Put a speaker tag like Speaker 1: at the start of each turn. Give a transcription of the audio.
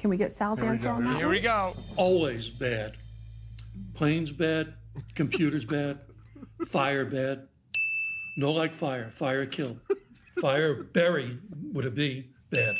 Speaker 1: Can we get Sal's answer on that?
Speaker 2: Here we go.
Speaker 3: Always bad. Planes bad. Computers bad. Fire bad. No like fire. Fire kill. Fire bury would it be bad.